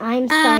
I'm sorry.